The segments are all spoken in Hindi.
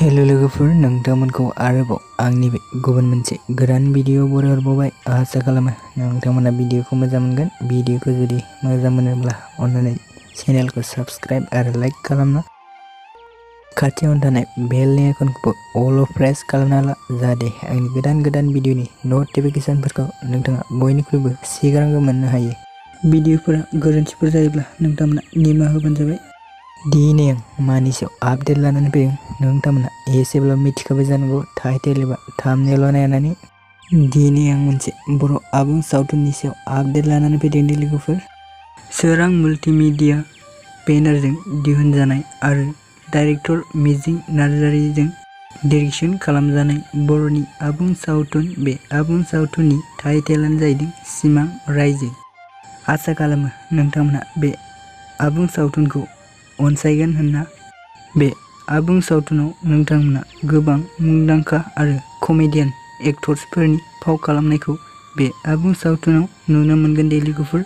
हेलो लोगोफोर नोंथांमोनखौ आरोबाव आंनि गुबुन मोनसे गोदान भिडिअ बरहरबावबाय आसा खालामो नोंथांमोना भिडिअखौ मोजां मोनगोन। भिडिअखौ जुदि मोजां मोनोब्ला अन्नानै चेनेलखौ साबस्क्राइब आरो लाइक खालामना खाथियावनो थानाय बेलनि आइकनखौबो अल प्रेस खालामना ला जाहाथे आंनि गोदान गोदान भिडिअनि नटिफिकेसनफोरखौ नोंथाङा बयनिख्रुइबो सिगांग्रो मोननो हायो भिडिअफोरा गोरोन्थिफोर जायोब्ला नोंथांमोना निमाहा होबानो जाबाय दिनै आं मानि सायाव आपडेट लानानै फैदों नोंथांमोना एसेब्लाबो मिथिखाबाय जानांगौ टाइटेल एबा थामनेल नायनानै दिनै आं मोनसे बर' आबुं सावथुननि सायाव आपडेट लानानै फैदों लोगोफोर सोरां माल्टिमिडिया बेनारजों दिहुनजानाय आरो डाइरेक्टर मिजिं नार्जारीजों डिरेक्सन खालामजानाय बर'नि आबुं सावथुन बे आबुं सावथुननि टाइटेलानो जाहैदों सिमां रायजो। आसा खालामो नोंथांमोना बे आबुं सावथुनखौ अनसायगोन होनना। बे आबुं सावथुनाव नोंथांमोना गोबां मुंदांखा आरो कमेडियान एक्टर्सफोरनि फाव खालामनायखौ बे आबुं सावथुनाव नुनो मोनगोन दे लोगोफोर।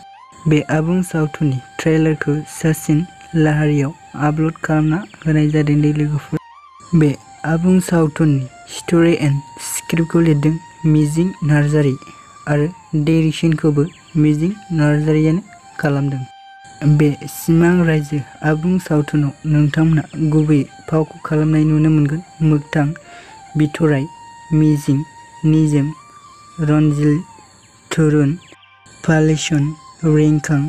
बे आबुं सावथुननि ट्रेलारखौ सचिन लाहारियाव आपल'ड खालामना होनाय जादों दे लोगोफोर बे आबुं सावथुननि स्ट'रि एन्ड स्क्रिप्टखौ लिरदों मिजिं नार्जारी आरो डाइरेक्सनखौबो मिजिं नार्जारीयानो खालामदों बे सिमां रायजो आबुं सावथुनाव नोंथांमोना गुबै फावखौ खालामनाय नुनो मोनगोन मोगथां बिथराय मिजिं निजोम रनजिल तरुन फालेसन रिंखां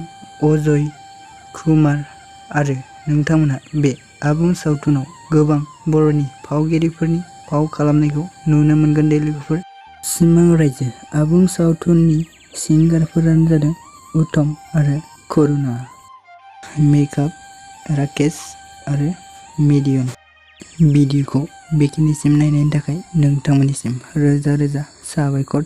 अजय कुमार आरो नोंथांमोना बे आबुं सावथुनाव गोबां बर'नि फावगिरिफोरनि फाव खालामनायखौ नुनो मोनगोन दे लोगोफोर। सिमां रायजो आबुं सावथुननि सिंगारफोरानो जादों उत्तम आरो करुणा। मेकआप, राकेश आरो मिडियन। भिडिअखौ बेखिनिसिम नायनायनि थाखाय नोंथांमोननिसिम रोजा रोजा साबायखर